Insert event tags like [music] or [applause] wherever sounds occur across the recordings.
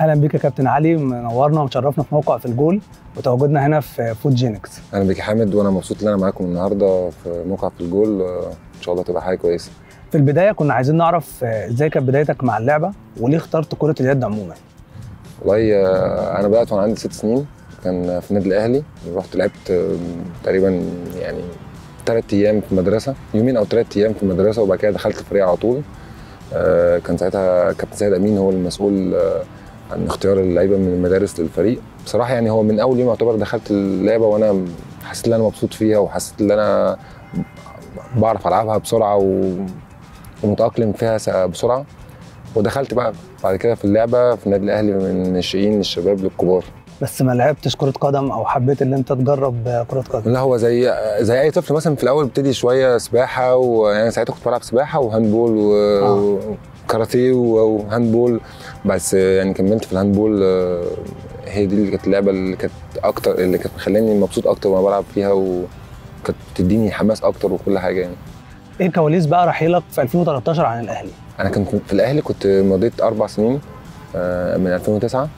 أهلا بيك يا كابتن علي. منورنا ومشرفنا في موقع في الجول وتواجدنا هنا في فود جينكس. أهلا بيك يا حامد وأنا مبسوط إن أنا معاكم النهارده في موقع في الجول. آه، إن شاء الله تبقى حاجة كويسة. في البداية كنا عايزين نعرف آه، إزاي كانت بدايتك مع اللعبة وليه اخترت كرة اليد عموما؟ والله آه، أنا بدأت وأنا عندي ست سنين. كان في النادي الأهلي. رحت لعبت تقريبا يعني ثلاث أيام في المدرسة يومين أو ثلاث أيام في المدرسة وبعد كده دخلت الفريق على طول. كان ساعتها كابتن سيد أمين هو المسؤول عن اختيار اللعيبة من المدارس للفريق. بصراحة يعني هو من أول يوم يعتبر دخلت اللعبة وأنا حسيت إن أنا مبسوط فيها وحسيت إن أنا بعرف ألعبها بسرعة و... ومتأقلم فيها بسرعة. ودخلت بقى بعد كده في اللعبة في النادي الأهلي من الناشئين للشباب للكبار. بس ما لعبتش كرة قدم أو حبيت إن أنت تجرب آه، كرة قدم؟ لا هو زي زي أي طفل مثلا في الأول بتدي شوية سباحة ويعني ساعتها كنت بلعب سباحة وهاندبول و- وكاراتيه و- و handball بس يعني كملت في ال handball آه، هي دي اللي كانت اللعبة اللي كانت أكتر اللي كانت مخلاني مبسوط أكتر وأنا بلعب فيها وكانت بتديني حماس أكتر وكل حاجة يعني. إيه كواليس بقى؟ رحيلك في 2013 عن الأهلي. أنا كنت في الأهلي كنت مضيت أربع سنين آه، من 2009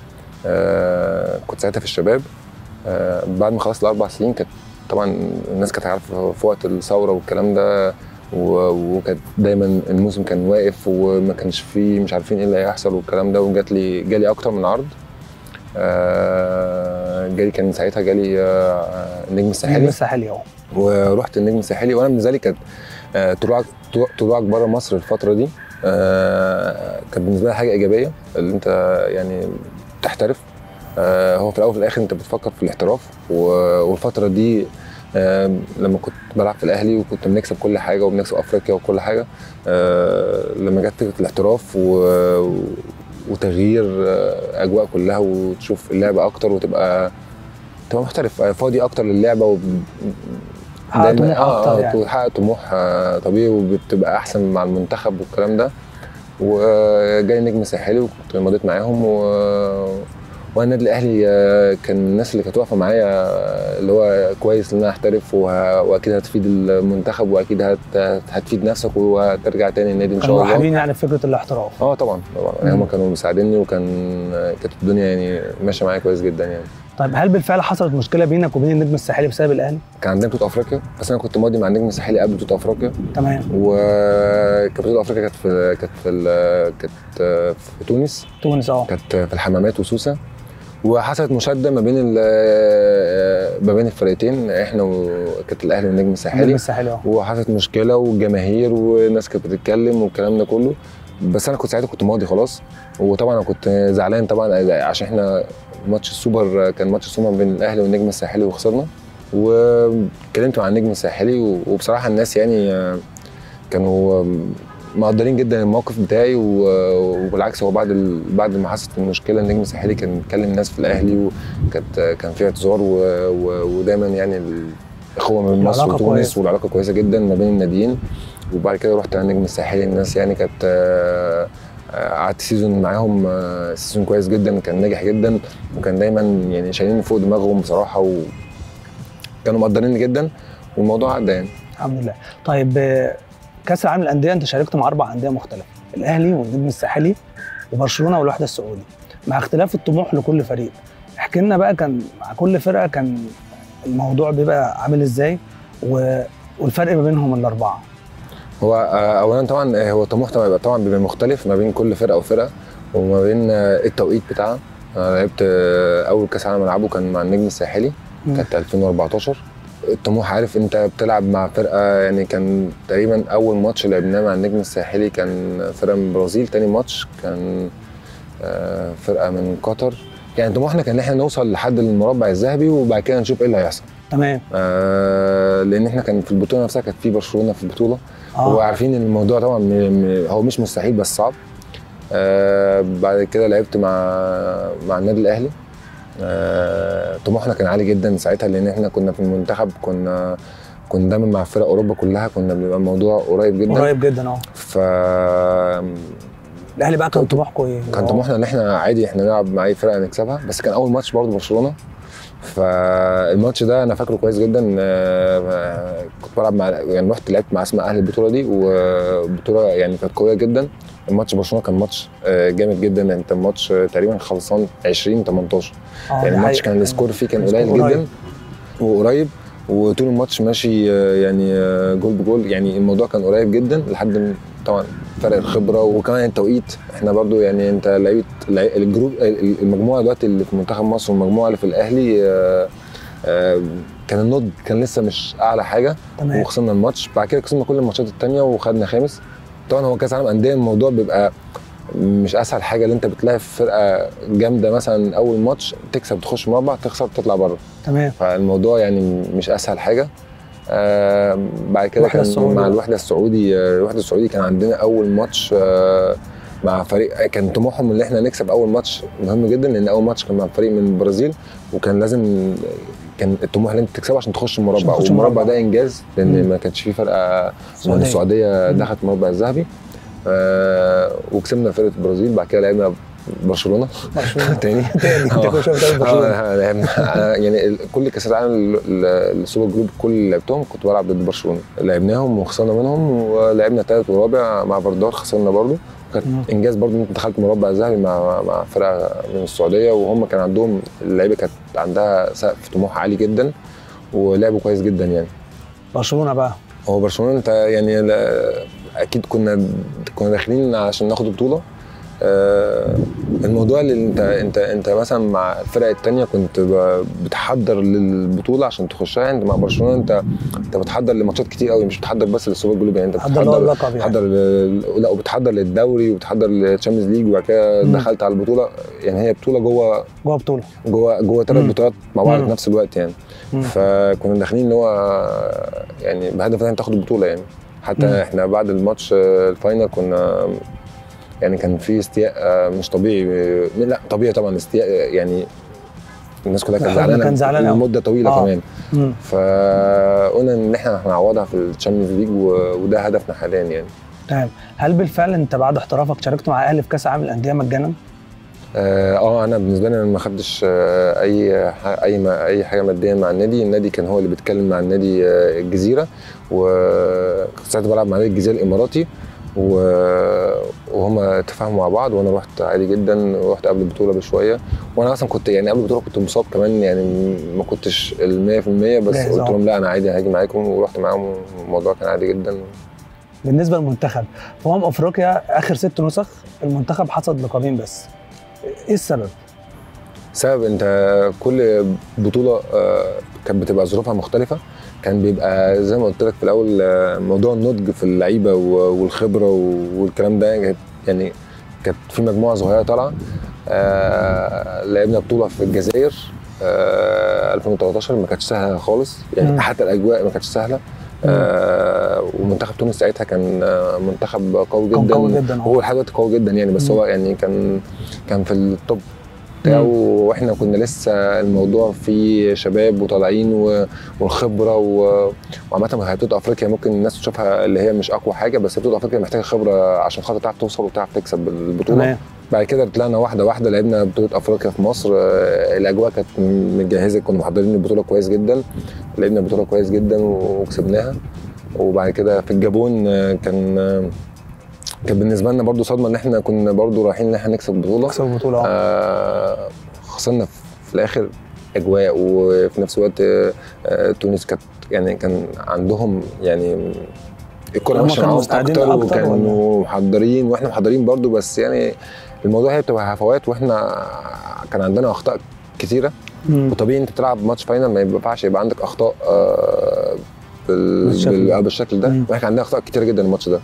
آه، كنت ساعتها في الشباب. بعد ما خلصت الأربع سنين كانت طبعا الناس كانت عارفة في وقت الثورة والكلام ده وكانت دايما الموسم كان واقف وما كانش فيه مش عارفين إيه اللي هيحصل والكلام ده وجات لي جالي أكتر من عرض. آه، جالي كان ساعتها جالي آه، النجم النجم الساحلي الساحلي اهو ورحت النجم الساحلي وأنا بالنسبة لي كانت آه، طلوعك طلوعك بره مصر الفترة دي كانت بالنسبة لي حاجة إيجابية اللي أنت يعني تحترف. هو في الأول وفي الآخر أنت بتفكر في الاحتراف والفترة دي لما كنت بلعب في الأهلي وكنت بنكسب كل حاجة وبنكسب أفريقيا وكل حاجة آه، لما جت فكره الاحتراف و- وتغيير آه، أجواء كلها وتشوف اللعبه أكتر وتبقى تبقى محترف آه، فاضي أكتر للعبة وب... دايماً- طموح أكتر آه، يعني. تحقق طموح طبيعي وبتبقى أحسن مع المنتخب والكلام ده. وجاي نجم ساحلي وكنت مضيت معاهم و... والنادي الاهلي آه، كان من الناس اللي كانت واقفة معايا آه، اللي هو كويس إن أنا أحترف. وأكيد هتفيد المنتخب وأكيد هت... هتفيد نفسك وهترجع تاني النادي إن شاء الله. حابين يعني فكرة الاحتراف. آه طبعا طبعا. يعني. هم كانوا مساعديني وكان كانت الدنيا يعني ماشية معايا كويس جدا يعني. طيب هل بالفعل حصلت مشكلة بينك وبين النجم الساحلي بسبب الأهلي؟ كان عندنا بطولة أفريقيا بس أنا كنت ماضي مع النجم الساحلي قبل بطولة أفريقيا. تمام. وكانت بطولة أفريقيا كانت في كانت في كانت في تونس. تونس آه. كانت في الحمامات وسوسة. وحصلت مشادة ما بين ما بين الفرقتين إحنا وكانت الأهلي والنجم النجم الساحلي الساحلي آه. وحصلت مشكلة والجماهير والناس كانت بتتكلم والكلام ده كله. بس أنا كنت ساعتها كنت ماضي خلاص. وطبعا أنا كنت زعلان طبعا عشان إحنا ماتش السوبر كان ماتش السوبر بين الأهلي والنجم الساحلي وخسرنا. واتكلمت مع النجم الساحلي وبصراحة الناس يعني آه، كانوا مقدرين جدا الموقف بتاعي و- وبالعكس هو بعد ال... بعد ما حصلت المشكلة النجم الساحلي كان بيكلم الناس في الأهلي وكانت كان في اعتذار و... و... ودايما يعني الإخوة بين مصر وتونس. والعلاقة كويسة جدا ما بين الناديين. وبعد كده رحت على النجم الساحلي. الناس يعني كانت آه، آه، قعدت season معاهم آه، season كويس جدا كان ناجح جدا وكان دايما يعني شايلين فوق دماغهم بصراحة وكانوا مقدريني جدا والموضوع عدى يعني. الحمد لله. طيب آه، كاس العالم للأندية انت شاركت مع أربع أندية مختلفة الأهلي والنجم الساحلي وبرشلونة والوحدة السعودي مع اختلاف الطموح لكل فريق. احكي لنا بقى كان مع كل فرقة كان الموضوع بيبقى عامل إزاي و... والفرق ما بينهم الأربعة؟ هو آه، اولا طبعا آه، هو الطموح طبعا بيبقى طبعا بيبقى مختلف ما بين كل فرقة وفرقة وما بين آه، التوقيت بتاعها. أنا لعبت أول كاس عالم ألعبه كان مع النجم الساحلي كانت 2014 الطموح عارف انت بتلعب مع فرقة يعني كان تقريبا أول ماتش لعبناه مع النجم الساحلي كان فرقة من البرازيل تاني ماتش كان آه، فرقة من قطر. يعني طموحنا كان إن إحنا نوصل لحد المربع الذهبي وبعد كده نشوف إيه اللي هيحصل. تمام. آه لأن إحنا كان في البطولة نفسها كانت في برشلونة في البطولة. آه. وعارفين إن الموضوع طبعا م- م- هو مش مستحيل بس صعب. آه بعد كده لعبت مع مع النادي الأهلي. آه طموحنا كان عالي جدا ساعتها لأن إحنا كنا في المنتخب كنا كنا دايما مع فرق أوروبا كلها كنا بيبقى الموضوع قريب جدا. قريب جدا آه. ف الأهلي بقى كان طموح كويس كان طموحنا إن إحنا عادي إحنا نلعب مع أي فرقة نكسبها بس كان أول ماتش برضه برشلونة. فالماتش ده أنا فاكره كويس جدا آه، كنت بلعب مع يعني رحت لعبت مع أسماء أهل البطولة دي وبطولة يعني كانت قوية جدا الماتش برشلونة كان ماتش آه، جامد جدا انت الماتش آه، تقريبا خلصان 20 18 آه يعني الماتش. كان ال score فيه كان قليل. جدا وقريب وطول الماتش ماشي آه، يعني آه، goal ب goal يعني الموضوع كان قريب جدا لحد طبعا فرق الخبرة وكمان التوقيت. إحنا برضو يعني أنت لعيبه لعي- الجروب ال- المجموعة دلوقتي اللي في منتخب مصر والمجموعة اللي في الأهلي آه، آه، كان النضج كان لسه مش أعلى حاجة تمام. وخسرنا الماتش. بعد كده كسبنا كل الماتشات التانية وخدنا خامس. طبعا هو كأس عالم انديه الموضوع بيبقى مش أسهل حاجة اللي أنت بتلاقي فرقة جامدة مثلا أول ماتش تكسب تخش مربع تخسر تطلع بره. تمام. فالموضوع يعني مش أسهل حاجة. آه بعد كده كان السعودي مع. الوحدة السعودي آه، الوحدة السعودي كان عندنا أول ماتش آه مع فريق كان طموحهم إن إحنا نكسب أول ماتش مهم جدا لأن أول ماتش كان مع فريق من البرازيل وكان لازم كان الطموح إن أنت تكسبه عشان تخش عشان المربع تخش والمربع المربع. ده إنجاز لأن مم. ما كانش فيه فرقه من السعودية. السعوديه. دخلت المربع الذهبي آه وكسبنا فرقة البرازيل بعد كده لعبنا برشلونة؟ برشلونة. [laughs] تاني. تاني. آه لعبنا أنا يعني كل كأس العالم ال- ال- super globe كل اللي لعبتهم كنت بلعب ضد برشلونة. لعبناهم وخسرنا منهم ولعبنا ثالث ورابع مع فاردار خسرنا برضو. كانت. إنجاز برضو ان انت دخلت مربع ذهبي مع مع فرقة من السعودية وهم كان عندهم اللعيبة كانت عندها سقف طموح عالي جدا ولعبوا كويس جدا يعني. برشلونة بقى. هو برشلونة انت يعني أكيد كنا كنا داخلين عشان ناخد بطولة. الموضوع اللي انت انت انت مثلا مع الفرق التانية كنت بتحضر للبطولة عشان تخشها انت مع برشلونة انت انت بتحضر لماتشات كتير قوي مش بتحضر بس للسوبر جلوب يعني انت بتحضر يعني بتحضر لا وبتحضر للدوري وبتحضر لل Champions League وبعد كده. دخلت على البطولة يعني هي بطولة جوه جوه بطولة جوه جوه ثلاث. بطولات مع بعض. في نفس الوقت يعني مم. فكنا داخلين اللي هو يعني بهدف إن تاخد البطولة يعني حتى مم. إحنا بعد الماتش آه، ال final كنا يعني كان في استياء آه، مش طبيعي آه، لا طبيعي طبعا استياء آه، يعني الناس كلها كانت زعلانة كان زعلان أوي. لمدة طويلة آه. كمان. فقلنا إن إحنا هنعوضها في ال Champions League وده هدفنا حاليا يعني تمام هل بالفعل أنت بعد احترافك شاركت مع الاهلي في كأس العالم للأندية مجانا؟ آه آه، أنا بالنسبة لي أنا ما خدتش آه، أي أي ما أي حاجة ماديه مع النادي النادي كان هو اللي بيتكلم مع النادي آه، الجزيرة وساعتها بلعب مع نادي الجزيرة الإماراتي وهما تفاهموا مع بعض وأنا رحت عادي جدا ورحت قبل البطولة بشوية. وأنا أصلا كنت يعني قبل البطولة كنت مصاب كمان يعني ما كنتش ال 100% بس قلت. لهم لا أنا عادي هاجي معاكم ورحت معاهم. الموضوع كان عادي جدا. بالنسبة للمنتخب في امم أفريقيا آخر ست نسخ المنتخب حصد لقبين بس. إيه السبب؟ سبب أنت كل بطولة آه، كانت بتبقى ظروفها مختلفة. كان بيبقى زي ما قلت لك في الأول آه، موضوع النضج في اللعيبة والخبرة والكلام ده يعني كانت في مجموعة صغيرة طالعة. آه، لعبنا بطولة في الجزائر آه، 2013 ما كانتش سهلة خالص. يعني مم. حتى الأجواء ما كانتش سهلة. آه، ومنتخب تونس ساعتها كان آه، منتخب قوي كان جدا. قوي جدا هو لحد دلوقتي قوي جدا يعني بس مم. هو يعني كان كان في التوب وإحنا كنا لسه الموضوع فيه شباب وطالعين والخبرة وعامة بطوله أفريقيا ممكن الناس تشوفها اللي هي مش أقوى حاجة بس بطوله أفريقيا محتاجة خبرة عشان خاطر تعرف توصل وتعرف تكسب البطولة. بعد كده طلعنا واحدة واحدة لعبنا بطولة أفريقيا في مصر. آه، الأجواء كانت متجهزة كنا محضرين البطولة كويس جدا. لعبنا البطوله كويس جدا وكسبناها. وبعد كده في الجابون آه، كان آه، كان بالنسبة لنا برضو صدمة إن إحنا كنا برضو رايحين إن إحنا نكسب البطولة كسب البطولة آه آه، خسرنا في- الآخر أجواء وفي نفس الوقت آه، آه، تونس كانت يعني كان عندهم يعني الكوره هم ماشية كانوا مستعدين أكتر أكتر وكانوا محضرين وإحنا محضرين برضو بس يعني الموضوع هي بتبقى هفوات وإحنا كان عندنا أخطاء كتيرة مم. وطبيعي إنت بتلعب ماتش final ما ينفعش يبقى عندك أخطاء آه، بال... بالشكل بال... ده. آه،. وإحنا كان عندنا أخطاء كتيرة جدا الماتش ده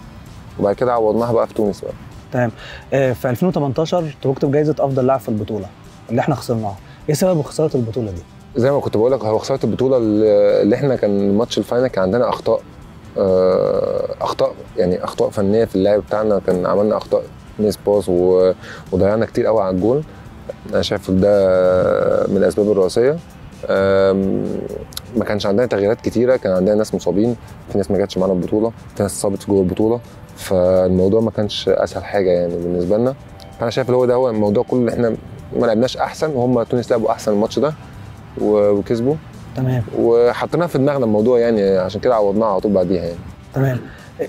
وبعد كده عوضناها بقى في تونس بقى. تمام. آه، في 2018 توجت بجائزة أفضل لاعب في البطولة اللي إحنا خسرناها. إيه سبب خسارة البطولة دي؟ زي ما كنت بقول لك هو خسارة البطولة اللي إحنا كان ماتش ال final كان عندنا أخطاء آه، أخطاء يعني أخطاء فنية في اللعب بتاعنا. كان عملنا أخطاء miss pass وضيعنا كتير قوي على الجول أنا شايف ده من الأسباب الرئيسية. ما كانش عندنا تغييرات كتيرة كان عندنا ناس مصابين في ناس ما جاتش معانا البطولة في ناس اتصابت جوه البطولة فالموضوع ما كانش أسهل حاجة يعني بالنسبة لنا. فانا شايف اللي هو ده هو الموضوع كله اللي إحنا ما لعبناش أحسن وهم تونس لعبوا أحسن الماتش ده وكسبوا. تمام. وحطيناها في دماغنا الموضوع يعني عشان كده عوضناها على طول بعديها يعني. تمام.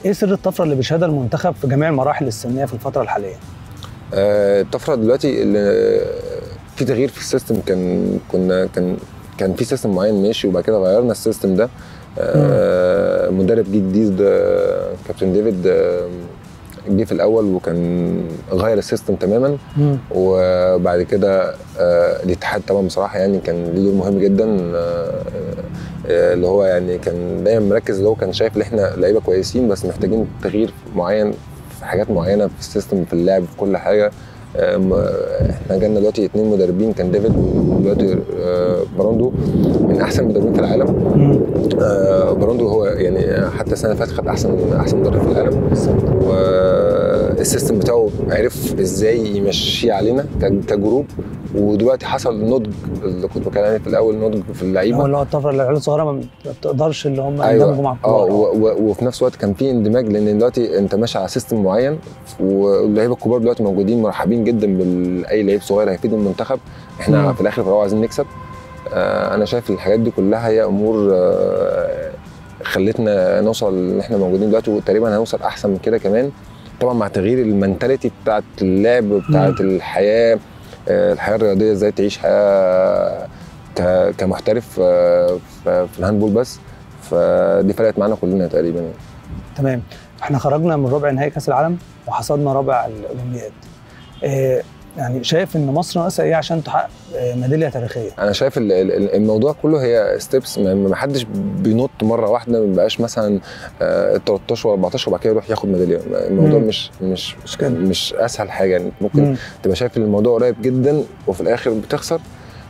إيه سر الطفرة اللي بيشهدها المنتخب في جميع المراحل السنية في الفترة الحالية؟ آه، الطفرة دلوقتي اللي في تغيير في ال system كان كنا كان كان في system معين ماشي وبعد كده غيرنا ال system ده. آه، مدرب جديد آه، كابتن ديفيد آه، جه في الأول وكان غير ال system تماما. مم. وبعد كده آه، الاتحاد طبعا بصراحة يعني كان ليه دور مهم جدا. آه، اللي هو يعني كان دايما مركز اللي هو كان شايف إن إحنا لعيبة كويسين بس محتاجين تغيير معين في حاجات معينة في ال system في اللعب في كل حاجة. إحنا جالنا دلوقتي اتنين مدربين كان ديفيد ودلوقتي آه، باروندو من أحسن المدربين في العالم. آه، باروندو هو يعني حتى السنة اللي فاتت خد أحسن أحسن مدرب في العالم. وال system بتاعه عرف إزاي يمشيه علينا ك group ودلوقتي حصل نضج اللي كنت بتكلم عليه في الأول نضج في هو اللعيبه اللي هو الطفرة اللي العيال الصغيره ما بتقدرش اللي هم أيوة. يندمجوا مع آه و- و- وفي نفس الوقت كان في اندماج لأن دلوقتي أنت ماشي على system معين واللعيبة الكبار دلوقتي موجودين مرحبين جدا باي لعيب صغير هيفيد المنتخب. إحنا مم. في الآخر في عايزين نكسب. آه أنا شايف الحاجات دي كلها هي أمور آه خلتنا نوصل اللي إحنا موجودين دلوقتي وتقريبا هنوصل أحسن من كده كمان. طبعا مع تغيير ال mentality بتاعت اللعب بتاعت الحياة الحياة الرياضية إزاي تعيش حياة كمحترف آه، في ال handball بس. فدي فرقت معانا كلنا تقريبا يعني. تمام. إحنا خرجنا من ربع نهائي كأس العالم وحصدنا رابع الأولمبياد. إيه يعني شايف إن مصر ناقصة إيه عشان تحقق آه، ميدالية تاريخية أنا شايف ال- ال- الموضوع كله هي steps ما حدش بينط مرة واحدة ما بيبقاش مثلا آه، 13 و 14 وبعد كده يروح ياخد ميدالية الموضوع مم. مش مش مش كده. مش أسهل حاجة يعني ممكن مم. تبقى شايف إن الموضوع قريب جدا وفي الآخر بتخسر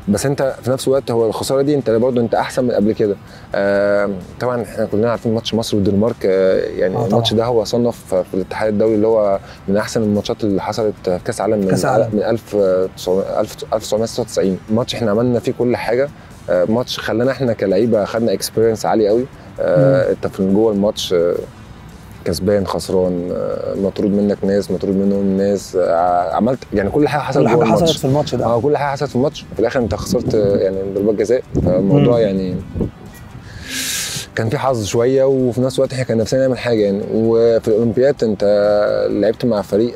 بس انت في نفس الوقت هو الخسارة دي انت برضه انت احسن من قبل كده. آه طبعا إحنا كلنا عارفين ماتش مصر والدنمارك آه يعني آه الماتش. ده هو صنف في الاتحاد الدولي اللي هو من احسن الماتشات اللي حصلت في كأس عالم من كأس عالم. من 1996 ماتش إحنا عملنا فيه كل حاجة. آه ماتش خلانا إحنا كلعيبة خدنا experience عالي قوي. آه انت في جوه الماتش آه كسبان خسران آه، مطرود منك ناس مطرود منهم ناس آه، عملت يعني كل حاجة حصلت كل حاجة حصلت في الماتش ده. آه كل حاجة حصلت في الماتش. وفي الآخر أنت خسرت آه، يعني ضربات جزاء. فالموضوع مم. يعني كان في حظ شوية وفي نفس الوقت إحنا كان نفسنا نعمل حاجة يعني. وفي الأولمبياد أنت لعبت مع فريق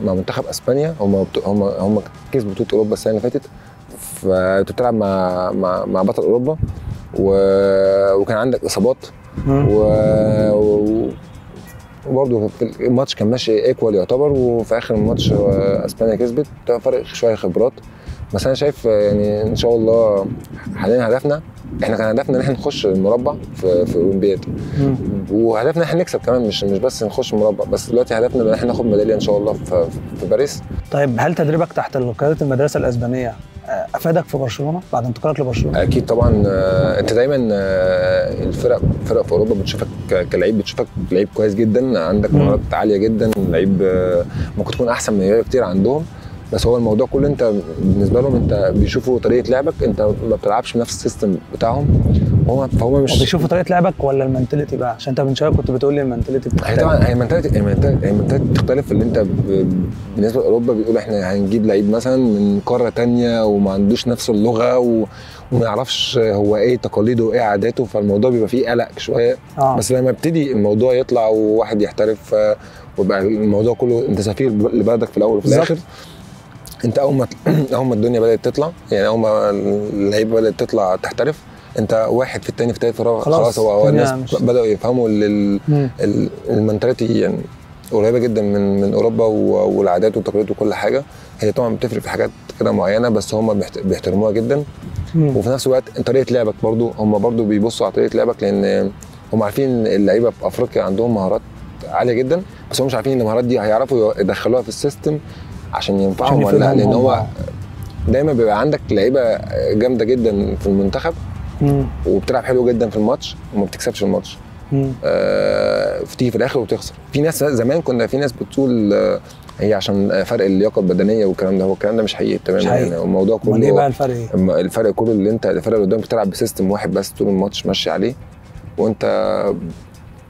مع منتخب أسبانيا. هم هم هم كسبوا بطولة أوروبا السنة اللي فاتت. فأنت بتلعب مع مع مع بطل أوروبا. و... وكان عندك إصابات. و... و... وبرضه في الماتش كان ماشي ايكوال يعتبر وفي آخر الماتش أسبانيا كسبت فرق شوية خبرات. بس أنا شايف يعني إن شاء الله حاليا هدفنا إحنا كان هدفنا إن إحنا نخش المربع في في الاولمبياد مم. وهدفنا إن إحنا نكسب كمان مش مش بس نخش المربع بس دلوقتي هدفنا إن إحنا ناخد ميدالية إن شاء الله في, في باريس. طيب هل تدريبك تحت قياده المدرسة الأسبانية أفادك في برشلونة بعد انتقالك لبرشلونة؟ أكيد طبعا آه، أنت دايما آه، الفرق فرق في أوروبا بتشوفك كلعيب بتشوفك لعيب كويس جدا عندك. مهارات عالية جدا لعيب آه، ممكن تكون أحسن من لعيبه كتير عندهم بس هو الموضوع كله انت بالنسبة لهم انت بيشوفوا طريقة لعبك انت ما بتلعبش بنفس ال system بتاعهم. هو فهم مش وبيشوفوا طريقة لعبك ولا ال mentality بقى؟ عشان انت من شوية كنت بتقول لي ال mentality هي بتختلف طبعا هي ال mentality هي ال mentality هي ال mentality بتختلف اللي انت ب... بالنسبة لأوروبا بيقول إحنا هنجيب لعيب مثلا من قارة تانية وما عندوش نفس اللغة و... وما يعرفش هو إيه تقاليده وايه عاداته فالموضوع بيبقى فيه قلق شوية. آه. بس لما يبتدي الموضوع يطلع وواحد يحترف آه، ويبقى الموضوع كله انت سفير لبلدك في الأول وفي. الآخر. انت اول ما [clears throat] اول ما الدنيا بدأت تطلع يعني اول ما اللعيبة بدأت تطلع تحترف انت واحد في الثاني في الثالث خلاص، خلاص. هو, الناس بدأوا يفهموا ال mentality يعني قريبة جدا من من أوروبا والعادات والتقاليد وكل حاجة. هي طبعا بتفرق في حاجات كده معينة بس هم بيحت- بيحترموها جدا. مم. وفي نفس الوقت طريقة لعبك برضو هم برضو بيبصوا على طريقة لعبك لأن هم عارفين اللعيبة في أفريقيا عندهم مهارات عالية جدا بس هم مش عارفين إن المهارات دي هيعرفوا يدخلوها في ال system عشان ينفعهم عشان ولا لا لأن. هو دايما بيبقى عندك لعيبة جامدة جدا في المنتخب مم. وبتلعب حلو جدا في الماتش وما بتكسبش الماتش. آه، بتيجي في الآخر وتخسر في ناس زمان كنا في ناس بتقول آه، هي عشان فرق اللياقة البدنية والكلام ده هو الكلام ده مش حقيقي تماما. يعني الموضوع أمال إيه كله بقى الفرق إيه؟ الفرق كله اللي أنت الفرق اللي قدامك بتلعب ب system واحد بس طول الماتش ماشي عليه وأنت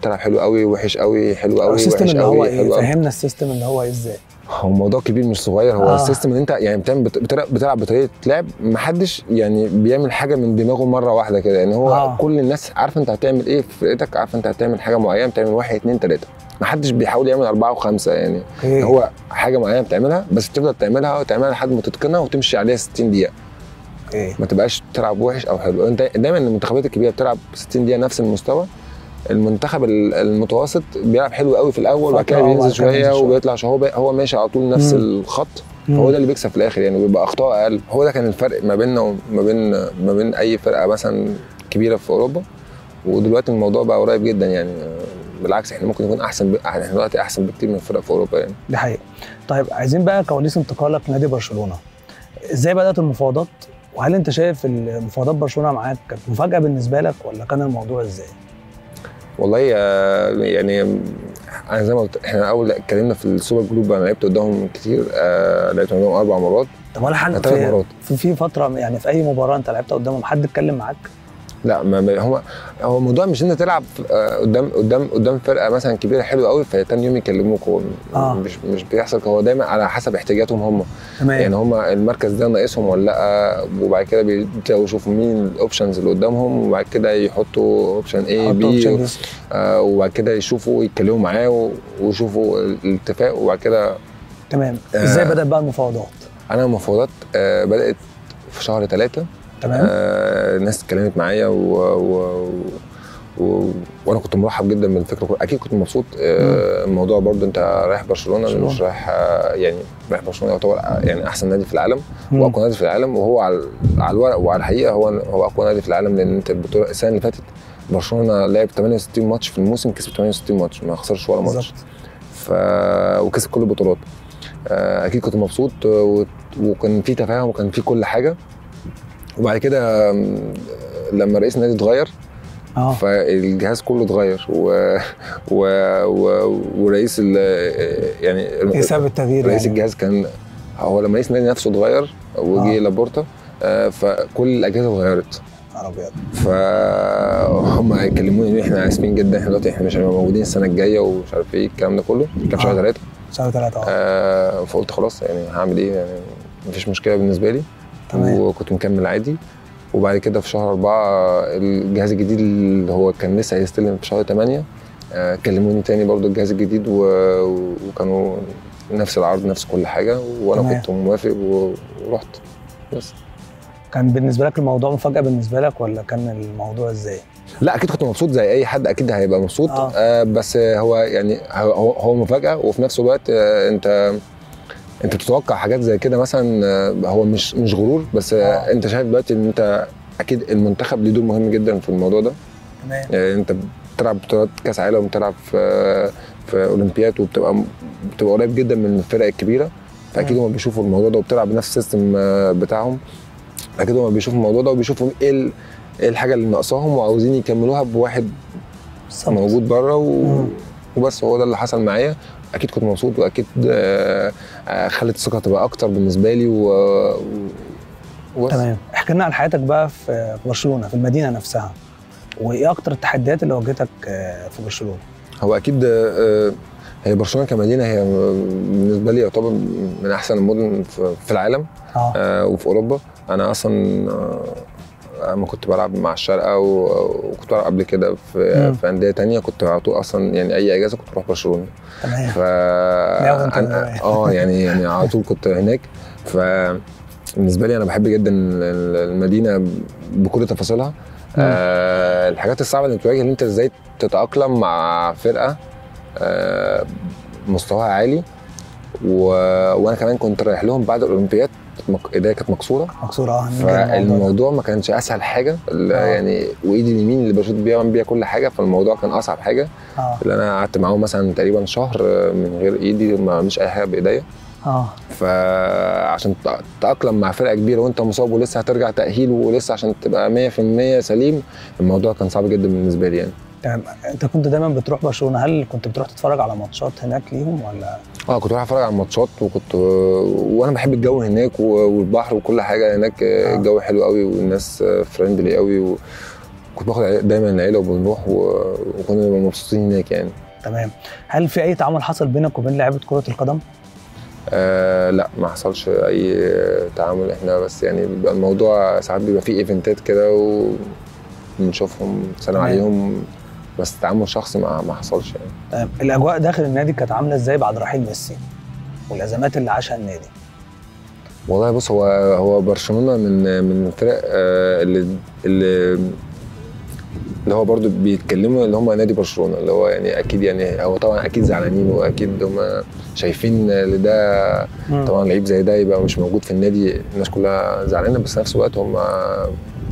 بتلعب حلو قوي وحش قوي حلو قوي ال system اللي هو إيه؟ فهمنا ال system اللي هو إزاي؟ هو موضوع كبير مش صغير. هو آه. ال system ان أنت يعني بتعمل بت- بتلعب, بتلعب بطريقة لعب محدش يعني بيعمل حاجة من دماغه مرة واحدة كده. يعني هو آه. كل الناس عارفة أنت هتعمل إيه في فرقتك عارفة أنت هتعمل حاجة معينة بتعمل واحد اتنين تلاتة. محدش بيحاول يعمل أربعة وخمسة يعني. Okay. هو حاجة معينة بتعملها بس بتفضل تعملها وتعملها لحد ما تتقنها وتمشي عليها 60 دقيقة. Okay. ما تبقاش بتلعب وحش أو حلو. أنت دايما المنتخبات الكبيرة بتلعب 60 دقيقة نفس المستوى؟ المنتخب ال- المتوسط بيلعب حلو قوي في الأول وبعد كده بينزل بينزل شوية. وبيطلع هو هو ماشي على طول نفس مم. الخط. هو ده اللي بيكسب في الآخر يعني وبيبقى أخطاء أقل هو ده كان الفرق ما بيننا وما بين ما بين أي فرقة مثلا كبيرة في أوروبا ودلوقتي الموضوع بقى قريب جدا يعني بالعكس إحنا ممكن نكون أحسن ب... إحنا دلوقتي أحسن بكتير من الفرق في أوروبا يعني دي حقيقة طيب عايزين بقى كواليس انتقالك نادي برشلونة إزاي بدأت المفاوضات وهل أنت شايف المفاوضات برشلونة معاك كانت مفاجأة بالنسبة لك ولا كان الموضوع إزاي؟ والله آه، يعني أنا زي ما قلت إحنا أول اتكلمنا في ال super group أنا لعبت قدامهم كتير آه لعبت قدامهم أربع مرات طب ولا حد ثلاث في, مرات في فترة يعني في أي مباراة أنت لعبتها قدامهم حد اتكلم معاك؟ لا ما هو هو الموضوع مش إن أنت تلعب آه، قدام قدام قدام فرقة مثلا كبيرة حلوة قوي فتاني يوم يكلموك آه. مش مش بيحصل هو دايما على حسب احتياجاتهم هم تمام يعني هم المركز ده ناقصهم ولا لأ وبعد كده بيبدأوا يشوفوا مين ال options اللي قدامهم وبعد كده يحطوا option A B. آه وبعد كده يشوفوا يتكلموا معاه ويشوفوا الاتفاق وبعد كده تمام آه. إزاي بدأت بقى المفاوضات؟ أنا المفاوضات آه بدأت في شهر ثلاثة تمام. آه الناس اتكلمت معايا و... و... و... وأنا كنت مرحب جدا بالفكرة. أكيد كنت مبسوط. آه الموضوع برضو أنت رايح برشلونة برشلونة. مش رايح آه يعني رايح برشلونة يعتبر آه، يعني أحسن نادي في العالم. مم. واقوى نادي في العالم وهو على على الورق وعلى الحقيقة هو هو أقوى نادي في العالم لأن أنت البطولة السنة اللي فاتت برشلونة لعب 68 ماتش في الموسم كسب 68 ماتش ما خسرش ولا ماتش. بالظبط. ف وكسب كل البطولات. آه، أكيد كنت مبسوط و- وكان في تفاهم وكان في كل حاجة. وبعد كده لما رئيس النادي اتغير آه. فالجهاز كله اتغير و... و... و... ورئيس ال... يعني إيه سبب التغيير رئيس يعني؟ الجهاز كان هو لما رئيس النادي نفسه اتغير وجه آه. لابورتا آه، فكل الأجهزة اتغيرت. أبيض. فهم كلموني إن إحنا اسفين جدا إحنا دلوقتي إحنا مش هنبقى موجودين السنة الجاية ومش عارف إيه الكلام ده كله. كان في شهر آه. ثلاثة شهر ثلاثة آه. آه فقلت خلاص يعني هعمل إيه؟ يعني مفيش مشكلة بالنسبة لي. تمام وكنت مكمل عادي وبعد كده في شهر أربعة الجهاز الجديد اللي هو كان لسه هيستلم في شهر ثمانية آه كلموني تاني برضو الجهاز الجديد و... وكانوا نفس العرض نفس كل حاجة وأنا تمام. كنت موافق و... ورحت بس كان بالنسبة لك الموضوع مفاجأة بالنسبة لك ولا كان الموضوع إزاي؟ لا أكيد كنت مبسوط زي أي حد أكيد هيبقى مبسوط. آه. آه بس هو يعني هو هو مفاجأة وفي نفس الوقت آه أنت انت بتتوقع حاجات زي كده مثلا آه هو مش مش غرور بس آه. آه. انت شايف دلوقتي ان انت أكيد المنتخب ليه دور مهم جدا في الموضوع ده تمام يعني انت بتلعب بطولات كأس عالم وبتلعب في في أولمبياد وبتبقى بتبقى قريب جدا من الفرق الكبيرة فأكيد. هم بيشوفوا الموضوع ده وبتلعب بنفس السيستم آه، بتاعهم أكيد هم بيشوفوا الموضوع ده وبيشوفوا إيه إيه الحاجة اللي ناقصاهم وعاوزين يكملوها بواحد بالظبط. موجود بره و... وبس هو ده اللي حصل معايا أكيد كنت مبسوط وأكيد آه، آه، خلت الثقة تبقى أكتر بالنسبة لي و... تمام. احكي لنا عن حياتك بقى في برشلونة في المدينة نفسها. وإيه أكتر التحديات اللي واجهتك آه، في برشلونة؟ هو أكيد هي برشلونة كمدينة هي بالنسبة لي يعتبر من أحسن المدن في العالم آه، وفي أوروبا. أنا أصلا لما كنت بلعب مع الشارقه وكنت بلعب قبل كده في. في أندية تانية كنت على طول أصلا يعني أي إجازة كنت بروح برشلونة. تمام. ف. آه يعني يعني على طول كنت هناك. ف بالنسبة لي أنا بحب جدا المدينة بكل تفاصيلها. آه الحاجات الصعبة اللي بتواجه إن أنت إزاي تتأقلم مع فرقة آه مستواها عالي. و... وأنا كمان كنت رايح لهم بعد الأولمبياد. مك... إيديا كانت مكسورة. مكسورة آه. فالموضوع ما كانش أسهل حاجة. آه. يعني وإيدي اليمين اللي بشوط بيها بيها كل حاجة فالموضوع كان أصعب حاجة. آه. اللي أنا قعدت معاهم مثلا تقريبا شهر آه، من غير إيدي ما بعملش أي حاجة بإيديا. آه. فعشان تتاقلم مع فرقة كبيرة وأنت مصاب ولسه هترجع تأهيل ولسه عشان تبقى 100% سليم الموضوع كان صعب جدا بالنسبة لي يعني. تمام انت كنت دايما بتروح برشلونة هل كنت بتروح تتفرج على ماتشات هناك ليهم ولا آه كنت بروح اتفرج على الماتشات وكنت وأنا بحب الجو هناك والبحر وكل حاجة هناك آه. الجو حلو قوي والناس فريندلي قوي وكنت باخد دايما العيلة وبنروح وكنا مبسوطين هناك يعني تمام هل في أي تعامل حصل بينك وبين لعيبة كرة القدم؟ آه لا ما حصلش أي تعامل إحنا بس يعني بيبقى الموضوع ساعات بيبقى فيه ايفنتات كده وبنشوفهم سلام. عليهم بس تعامل شخصي ما ما حصلش يعني. طيب الأجواء داخل النادي كانت عاملة إزاي بعد رحيل ميسي؟ والأزمات اللي عاشها النادي. والله بص هو هو برشلونة من من الفرق آه، اللي اللي اللي هو برضو بيتكلموا اللي هم نادي برشلونة اللي هو يعني أكيد يعني هو طبعا أكيد زعلانين وأكيد هم شايفين إن ده طبعا لعيب زي ده يبقى مش موجود في النادي الناس كلها زعلانة بس في نفس الوقت هم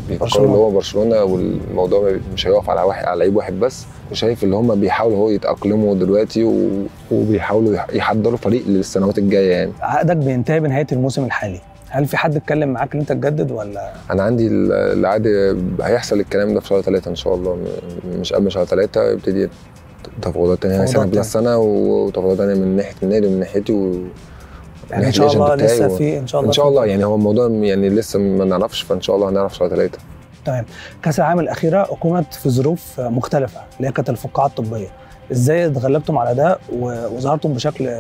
بيفكروا. اللي هو برشلونة والموضوع مش هيقف على واحد على لعيب واحد بس. وشايف اللي هم بيحاولوا هو يتأقلموا دلوقتي و... وبيحاولوا يح- يحضروا فريق للسنوات الجاية يعني. عقدك بينتهي بنهاية الموسم الحالي. هل في حد اتكلم معاك إن أنت تجدد ولا؟ أنا عندي ال- العقد هيحصل الكلام ده في شهر ثلاثة إن شاء الله. مش قبل شهر ثلاثة يبتدي تفاوضات تانية تفاوضات سنة. بلس سنة وتفاوضات تانية من ناحية النادي ومن ناحيتي و... يعني إن شاء الله لسه في إن شاء الله إن شاء الله يعني هو الموضوع يعني لسه ما نعرفش فإن شاء الله هنعرف شهر ثلاثة تمام. كأس العالم الأخيرة أقيمت في ظروف مختلفة اللي هي كانت الفقاعة الطبية. إزاي اتغلبتم على ده وظهرتم بشكل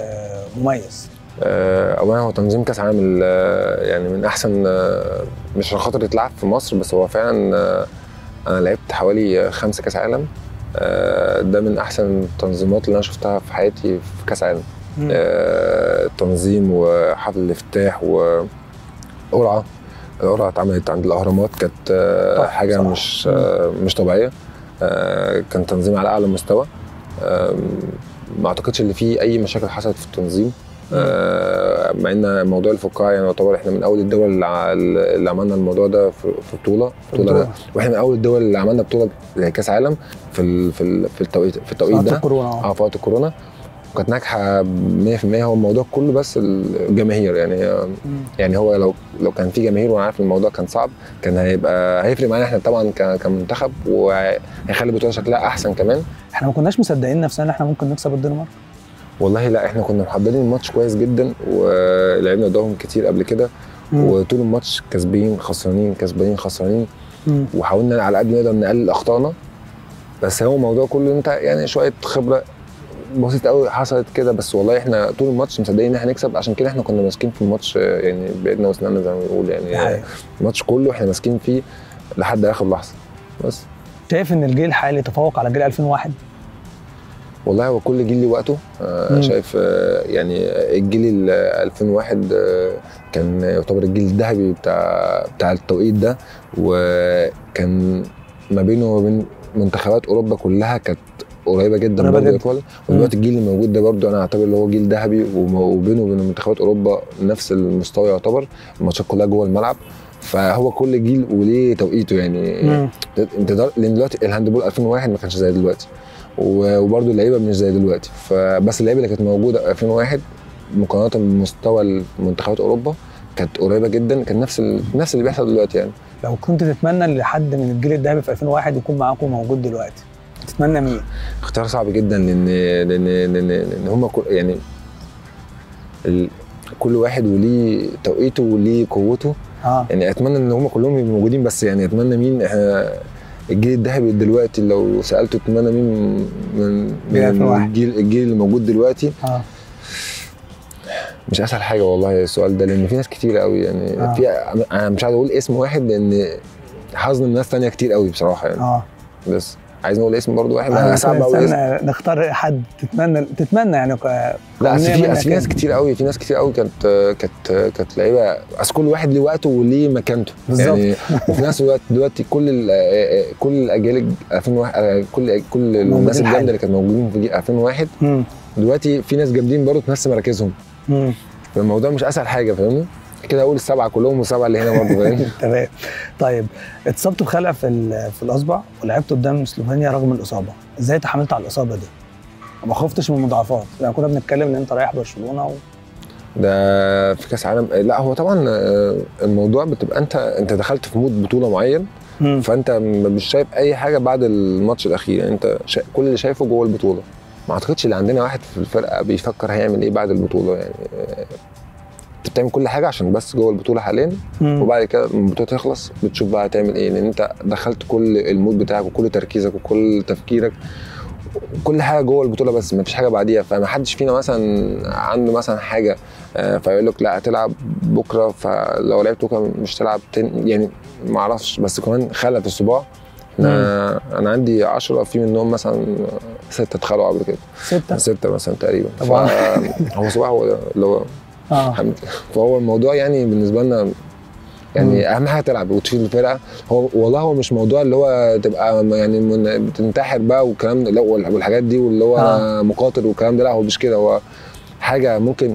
مميز؟ آه، اولا هو تنظيم كأس عالم ال- يعني من أحسن آه، مش عشان خاطر يتلعب في مصر بس هو فعلا آه، أنا لعبت حوالي خمسة كأس عالم. ده من أحسن التنظيمات اللي أنا شفتها في حياتي في كأس عالم. تنظيم وحفل الافتتاح وقرعة. القرعة اتعملت عند الأهرامات كانت آه، حاجة بصراحة. مش آه، مش طبيعية. آه، كان تنظيم على أعلى مستوى. ما أعتقدش إن في أي مشاكل حصلت في التنظيم. آه، مع إن موضوع الفقاعة يعني يعتبر إحنا من أول الدول اللي عملنا الموضوع ده في في بطولة بطولة. ده وإحنا من أول الدول اللي عملنا بطولة زي كأس عالم في ال- في ال- في التوقيت في التوقيت وقت ده. الكورونا. آه. آه في وقت الكورونا. وكانت ناجحة 100% هو الموضوع كله بس الجماهير يعني. يعني هو لو لو كان في جماهير وأنا عارف الموضوع كان صعب كان هيبقى هيفرق معانا إحنا طبعا كمنتخب وهيخلي البطوله شكلها أحسن كمان إحنا ما كناش مصدقين نفسنا إن إحنا ممكن نكسب الدنمارك والله لا إحنا كنا محضرين الماتش كويس جدا ولعبنا قدامهم كتير قبل كده. وطول الماتش كسبانين خسرانين كسبانين خسرانين. وحاولنا على قد ما نقدر نقلل أخطائنا بس هو الموضوع كله أنت يعني شوية خبرة بسيطه قوي حصلت كده بس والله إحنا طول الماتش مصدقين إن إحنا هنكسب عشان كده إحنا كنا ماسكين في الماتش يعني بايدنا واسناننا زي ما بنقول يعني. الماتش كله إحنا ماسكين فيه لحد آخر لحظة. بس. شايف إن الجيل الحالي تفوق على جيل 2001 والله هو كل جيل ليه وقته. آه. شايف آه يعني الجيل ال 2001 آه كان يعتبر الجيل الذهبي بتاع بتاع التوقيت ده. وكان ما بينه وما بين منتخبات أوروبا كلها كانت قريبة جدا قريبة برضه جدا. equal ودلوقتي الجيل اللي موجود ده برضه أنا أعتبر اللي هو جيل ذهبي وبينه وبين منتخبات أوروبا نفس المستوى يعتبر. الماتشات كلها جوه الملعب. فهو كل جيل وليه توقيته يعني. انت لأن دلوقتي ال handball 2001 ما كانش زي دلوقتي. وبرده اللعيبة مش زي دلوقتي. فبس اللعيبة اللي كانت موجودة في 2001 مقارنة بمستوى منتخبات أوروبا كانت قريبة جدا. كان نفس. نفس اللي بيحصل دلوقتي يعني. لو كنت تتمنى ان حد من الجيل الذهبي في 2001 يكون معاكم موجود دلوقتي. تتمنى مين؟ اختيار صعب جدا لأن لأن لأن, لأن هم كل يعني ال... كل واحد وليه توقيته وليه قوته آه يعني أتمنى إن هم كلهم يبقوا موجودين بس يعني أتمنى مين إحنا الجيل الذهبي دلوقتي لو سألته أتمنى مين من من 2001. الجيل الجيل اللي موجود دلوقتي آه مش أسهل حاجة والله السؤال ده لأن في ناس كتير قوي يعني آه. في أنا مش عايز أقول اسم واحد لأن هظلم ناس تانية كتير قوي بصراحة يعني آه بس عايز نقول اسم برضو واحد آه، صعب قوي نختار حد تتمنى تتمنى يعني ك- لا أصل في في ناس. كتير قوي في ناس كتير قوي كانت كانت كانت لعيبة أصل كل واحد ليه وقته وليه مكانته بالظبط. يعني وفي نفس الوقت دلوقتي كل ال- كل الأجيال 2001 كل كل الناس الجامدة. اللي كانت موجودين في جيل 2001 مم. دلوقتي في ناس جامدين برضه في نفس مراكزهم. فالموضوع مش أسهل حاجة فاهمني كده أقول السبعة كلهم والسبعة اللي هنا برضه فاهم؟ [laughs] تمام. طيب اتصبت بخلع في في الأصبع ولعبت قدام سلوفينيا رغم الإصابة. إزاي تحملت على الإصابة دي؟ ما خفتش من المضاعفات. يعني كنا بنتكلم إن أنت رايح برشلونة و... ده في كأس عالم لا هو طبعا آه، الموضوع بتبقى أنت أنت دخلت في mood بطولة معين مم. فأنت مش شايف أي حاجة بعد الماتش الأخير. يعني أنت شا... كل اللي شايفه جوه البطولة. ما أعتقدش اللي عندنا واحد في الفرقة بيفكر هيعمل إيه بعد البطولة يعني آه، بتعمل كل حاجة عشان بس جوه البطولة حاليا. وبعد كده لما البطولة تخلص بتشوف بقى هتعمل إيه. لأن أنت دخلت كل ال mood بتاعك وكل تركيزك وكل تفكيرك كل حاجة جوه البطولة بس ما فيش حاجة بعديها. فما حدش فينا مثلا عنده مثلا حاجة آه، فيقول لك لا هتلعب بكرة. فلو لعبت بكرة مش تلعب تاني. يعني ما أعرفش. بس كمان خلع في الصباع. أنا أنا عندي 10 في منهم مثلا ستة اتخلعوا قبل كده. ستة؟ ستة مثلا تقريبا. طبعا. هو صباع هو اللي هو آه. فهو الموضوع يعني بالنسبة لنا يعني أهم حاجة تلعب وتشيل الفرقة. هو والله هو مش موضوع اللي هو تبقى يعني من- بتنتحر بقى والكلام ده. والحاجات دي واللي هو آه. مقاتل والكلام ده لا هو مش كده. هو حاجة ممكن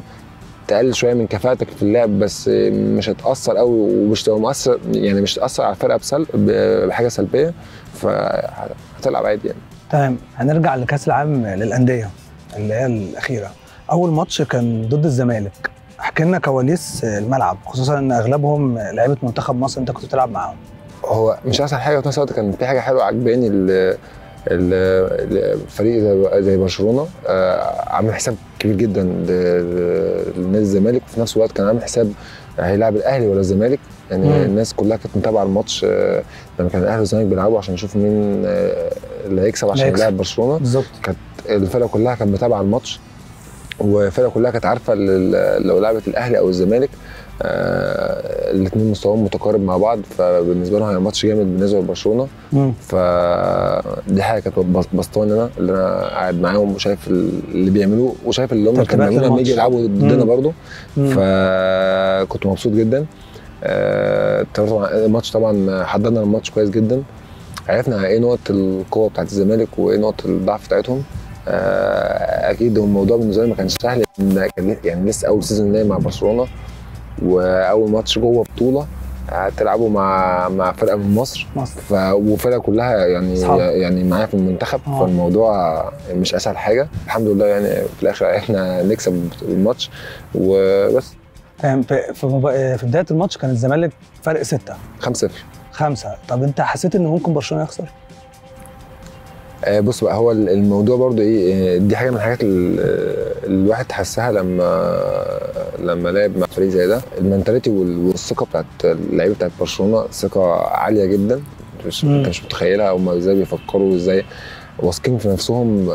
تقلل شوية من كفاءتك في اللعب بس مش هتأثر قوي ومش تبقى مؤثر يعني مش تاثر على الفرقة بسل ب- بحاجة سلبية فهتلعب عادي يعني. تمام. هنرجع لكأس العالم للأندية اللي هي الأخيرة. أول ماتش كان ضد الزمالك. احكي لنا كواليس الملعب خصوصا إن أغلبهم لعيبة منتخب مصر أنت كنت بتلعب معاهم. هو مش اسهل حاجة وفي نفس الوقت كان في حاجة حلوة عجباني ال- ال- الفريق زي زي برشلونة آه، عامل حساب كبير جدا لنادي الزمالك وفي نفس الوقت كان عامل حساب هيلاعب الأهلي ولا الزمالك. يعني مم. الناس كلها كانت متابعة الماتش آه، لما كان الأهلي والزمالك بيلعبوا عشان يشوفوا مين آه، اللي هيكسب عشان. يلاعب برشلونة. بالظبط. الفرقة كلها كانت متابعة الماتش. والفرقة كلها كانت عارفة لو لعبت الأهلي أو الزمالك الاثنين مستواهم متقارب مع بعض فبالنسبة لهم هيبقى ماتش جامد بالنسبة لبرشلونة. فدي حاجة كانت بس- بسطاني أنا اللي أنا قاعد معاهم وشايف اللي بيعملوه وشايف اللي هم كانوا بيعملوه لما. يجي يلعبوا ضدنا. برضه. فكنت مبسوط جدا آه، الماتش طبعا حضرنا الماتش كويس جدا عرفنا إيه نقط القوة بتاعت الزمالك وإيه نقط الضعف بتاعتهم آه، أكيد هو الموضوع بالنسبة لي ما كانش سهل إن كان يعني لسه أول season ليا مع برشلونة وأول ماتش جوه بطولة هتلعبوا مع مع فرقة من مصر. مصر. ف وفرقة كلها يعني أصحاب. يعني معايا في المنتخب آه. فالموضوع مش أسهل حاجة. الحمد لله يعني في الآخر عرفنا نكسب الماتش وبس. تمام في في, بداية الماتش كان الزمالك فرق ستة. 5-0 خمسة. طب أنت حسيت إن ممكن برشلونة يخسر؟ آه، بص بقى هو ال- الموضوع برضو إيه آه، دي حاجة من الحاجات ال- آه، اللي الواحد حسها لما لما لعب مع فريق زي ده المنتاليتي وال- والثقة بتاعت اللعيبة بتاعت برشلونة ثقة عالية جدا مش. انت مش متخيلها هم إزاي بيفكروا إزاي واثقين في نفسهم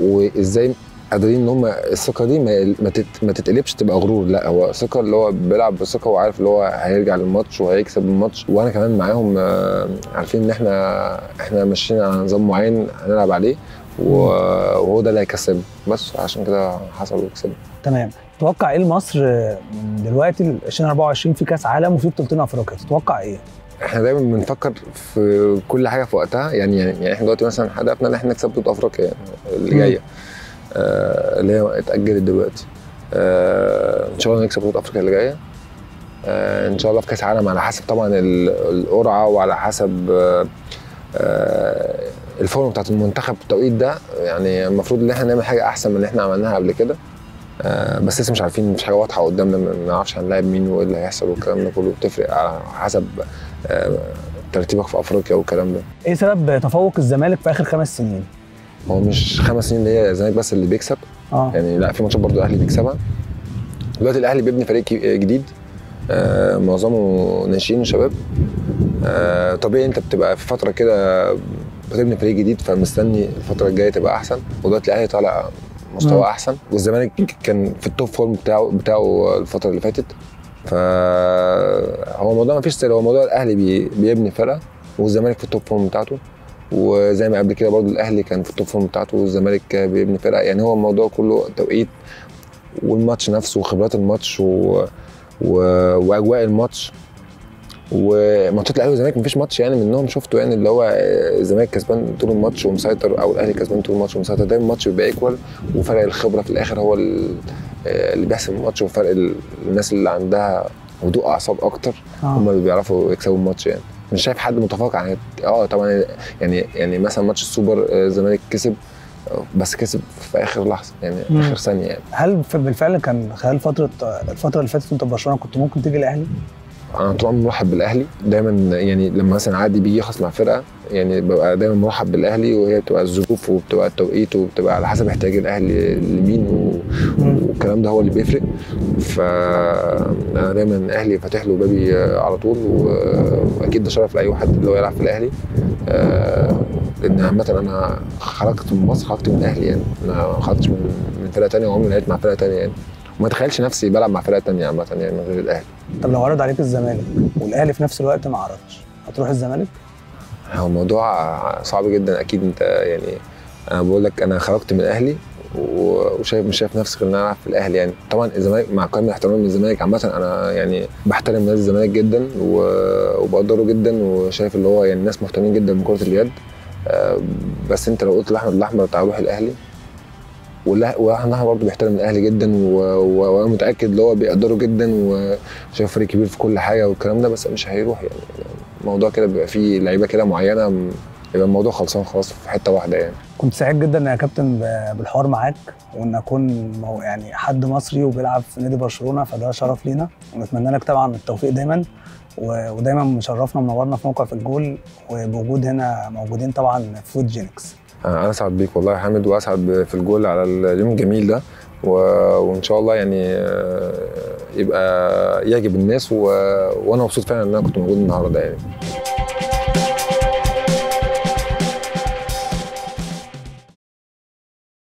وإزاي قادرين إن هم الثقة دي ما ما تت- ما تتقلبش تبقى غرور لا هو ثقة اللي هو بيلعب بثقة وعارف اللي هو هيرجع للماتش وهيكسب الماتش. وأنا كمان معاهم آه، عارفين إن إحنا إحنا ماشيين على نظام معين هنلعب عليه وهو ده اللي هيكسبنا بس عشان كده حصل وكسبنا. تمام. تتوقع إيه لمصر من دلوقتي ل 2024 في كأس عالم وفي بطولتين أفريقيا. تتوقع إيه؟ إحنا دايما بنفكر في كل حاجة في وقتها. يعني يعني يعني إحنا دلوقتي مثلا هدفنا إن إحنا نكسب بطولة أفريقيا يعني اللي. جاية. اللي هي اتأجلت دلوقتي. آه إن شاء الله نكسب بطوله أفريقيا اللي جاية. آه إن شاء الله في كأس عالم على حسب طبعا ال- القرعة وعلى حسب آه آه الفورم بتاعت المنتخب في التوقيت ده. يعني المفروض إن إحنا نعمل حاجة أحسن من اللي إحنا عملناها قبل كده. آه بس لسه مش عارفين مش حاجة واضحة قدامنا ما نعرفش هنلاعب مين وإيه اللي هيحصل والكلام ده كله. بتفرق على حسب آه ترتيبك في أفريقيا والكلام ده. إيه سبب تفوق الزمالك في آخر خمس سنين؟ هو مش خمس سنين اللي هي الزمالك بس اللي بيكسب. آه. يعني لا في ماتشات برضه الأهلي بيكسبها. دلوقتي الأهلي بيبني فريق كي- جديد. آه معظمه ناشئين وشباب. آه طبيعي انت بتبقى في فترة كده بتبني فريق جديد فمستني الفترة الجاية تبقى أحسن. ودلوقتي الأهلي طالع مم. مستوى أحسن. والزمالك كان في ال top form بتاعه بتاعه الفترة اللي فاتت. فهو الموضوع ما فيش سر. هو موضوع الأهلي بي- بيبني فرقة والزمالك في ال top form بتاعته. وزي ما قبل كده برضو الأهلي كان في ال top form بتاعته والزمالك بيبني فرقة. يعني هو الموضوع كله توقيت والماتش نفسه وخبرات الماتش و... و... وأجواء الماتش. وماتشات الأهلي والزمالك مفيش ماتش يعني منهم شفته يعني اللي هو الزمالك كسبان طول الماتش ومسيطر أو الأهلي كسبان طول الماتش ومسيطر. دايما الماتش بيبقى equal وفرق الخبرة في الآخر هو ال- اللي بيحسم الماتش وفرق ال- الناس اللي عندها هدوء أعصاب أكتر. هم آه اللي بيعرفوا يكسبوا الماتش يعني. مش شايف حد متفوق عن آه طبعا يعني يعني مثلا ماتش السوبر آه، الزمالك كسب آه، بس كسب في آخر لحظة يعني مم. آخر ثانية يعني هل بالفعل كان خلال فترة الفترة اللي فاتت وانت في برشلونة كنت ممكن تيجي الأهلي؟ أنا طول عمري مرحب بالأهلي دايما يعني لما مثلا عادي بيجي يخلص مع فرقة يعني ببقى دايما مرحب بالأهلي وهي بتبقى الظروف وبتبقى التوقيت وبتبقى على حسب احتياج الأهلي لمين و... مم. والكلام ده هو اللي بيفرق. فانا دايما أهلي فاتح له بابي آه، على طول وأكيد ده شرف لأي واحد اللي هو يلعب في الأهلي. آه، لأن عامة أنا خرجت من مصر خرجت من أهلي يعني. أنا ما خرجتش من من فرقة تانية وعمري ما لعبت مع فرقة تانية يعني. وما اتخيلش نفسي بلعب مع فرقة تانية عامة يعني غير الأهلي. طب لو عرض عليك الزمالك والأهلي في نفس الوقت ما عرضش هتروح الزمالك؟ هو الموضوع صعب جدا. أكيد أنت يعني أنا بقول لك أنا خرجت من الاهلي و- وشايف مش شايف نفسي غير إن أنا ألعب في الأهلي يعني. طبعا الزمالك مع كامل احترامي للزمالك عامة أنا يعني بحترم نادي الزمالك جدا وبقدره جدا وشايف اللي هو يعني الناس مهتمين جدا بكرة اليد. آه، بس أنت لو قلت لاحمد الاحمر تعال روح الأهلي. وأحمد الاحمر برضه بيحترم الأهلي جدا وأنا متأكد اللي هو بيقدره جدا وشايف فريق كبير في كل حاجة والكلام ده بس مش هيروح يعني. الموضوع كده بيبقى فيه لعيبة كده معينة يبقى الموضوع خلصان خلاص في حتة واحدة يعني. كنت سعيد جدا يا كابتن بالحوار معاك وإن أكون يعني حد مصري وبيلعب في نادي برشلونة فده شرف لينا. ونتمنى لك طبعا التوفيق دايما ودايما مشرفنا ومنورنا في موقع في الجول وبوجود هنا موجودين طبعا في Food Jinks. أنا أسعد بيك والله يا حامد وأسعد في الجول على اليوم الجميل ده. و... وإن شاء الله يعني آه، يبقى يعجب الناس و... وأنا مبسوط فعلا إن أنا كنت موجود النهارده يعني.